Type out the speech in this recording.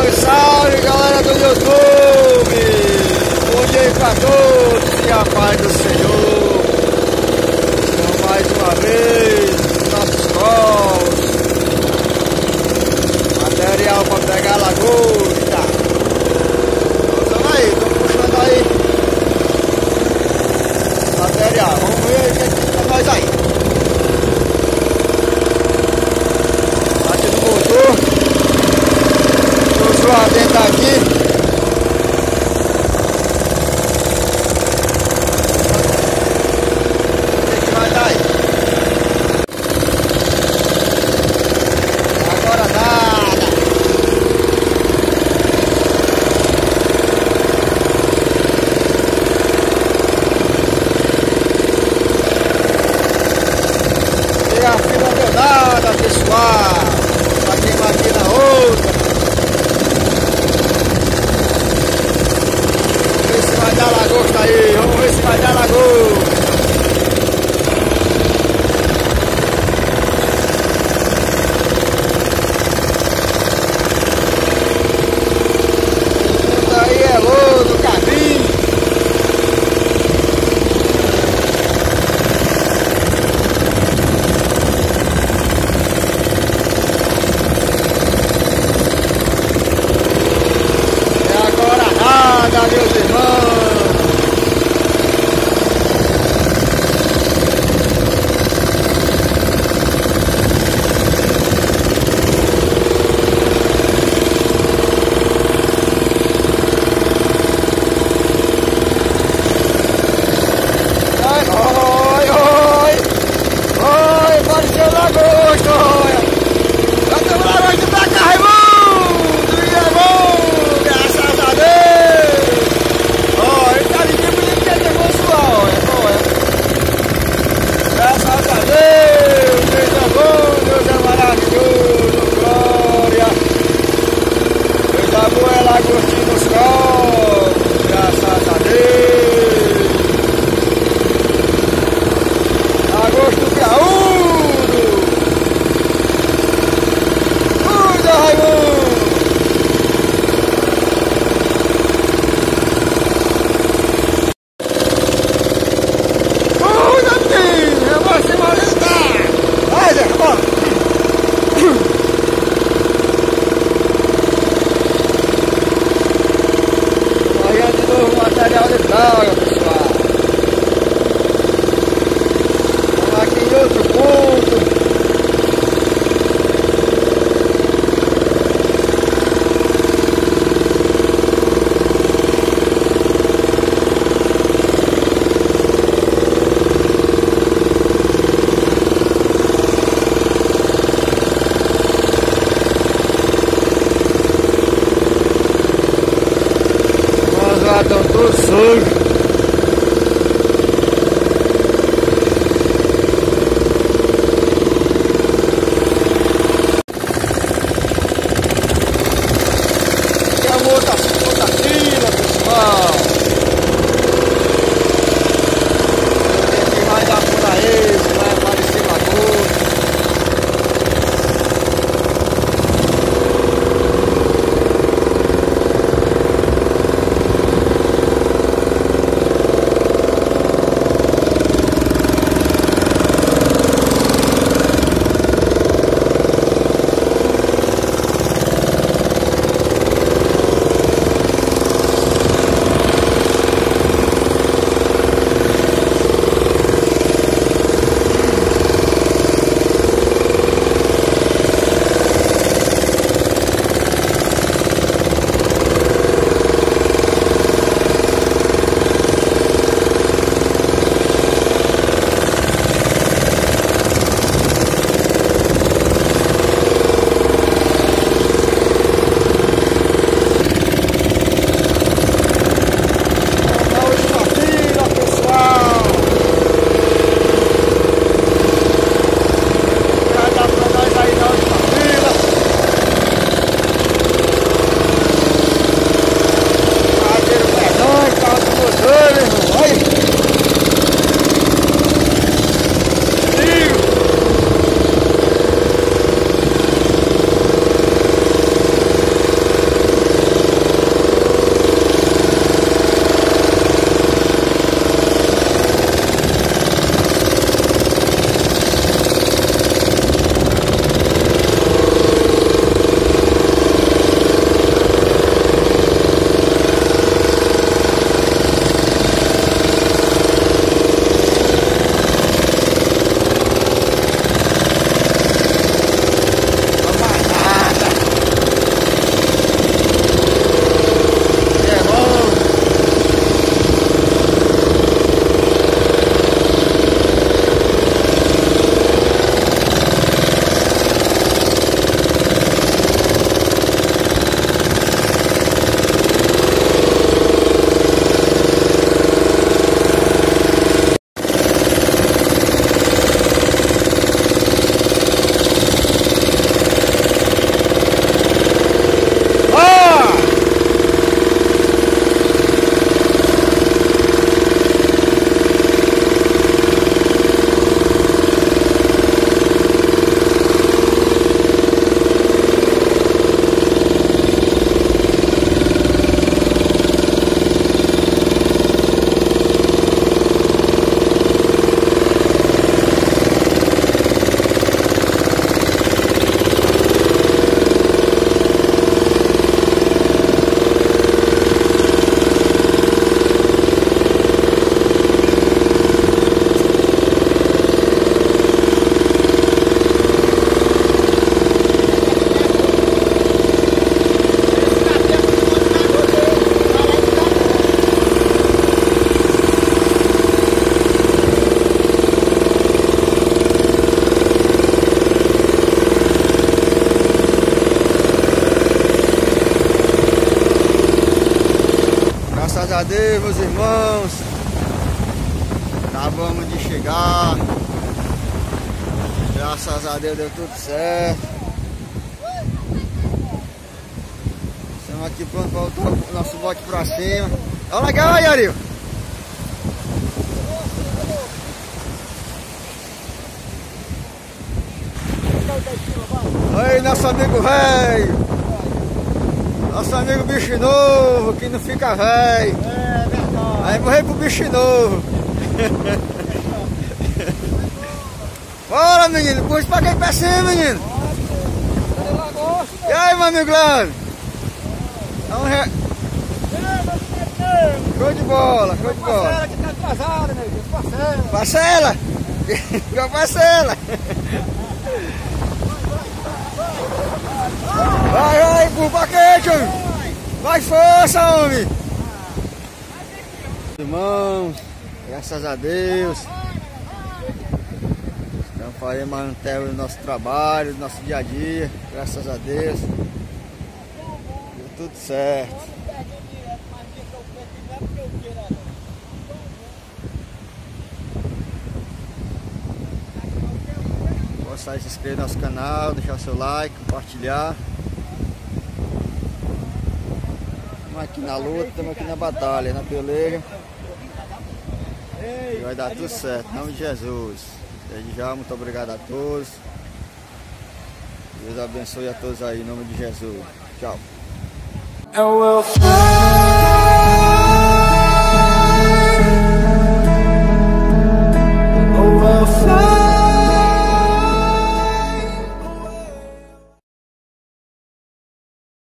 Salve, salve galera do YouTube! Bom dia é pra todos e a paz do Senhor! Então, mais uma vez tá nosso nossos material para pegar lagoa. lado, para quem bater na outra. Vamos ver se vai dar lagosta aí, vamos ver se vai dar lagosta. outro ponto. Nós lá estão todos sujos. A Deus, meus irmãos. Acabamos de chegar. Graças a Deus deu tudo certo. Estamos aqui pronto para voltar o nosso bote para cima. Olha legal Ariel. Aí, nosso amigo velho. Nosso amigo bicho novo, que não fica velho. É, verdade. Aí morreu pro bicho novo. Bora, menino, puxa pra quem pra cima, menino. E aí, meu amigo Leandro? Vamos re... Show de bola, show de bola. Parcela que tá atrasada, meu Deus, parcela. Parcela? Parcela? Vai, vai, burro quente, homem. Vai força, homem. Irmãos, graças a Deus. Estamos fazendo tempo do nosso trabalho, do nosso dia a dia. Graças a Deus. Deu tudo certo. Gostar de se inscrever no nosso canal, deixar seu like, compartilhar. Estamos aqui na luta, estamos aqui na batalha, na peleja. E vai dar tudo certo, em nome de Jesus. Desde já, muito obrigado a todos. Deus abençoe a todos aí, em nome de Jesus. Tchau.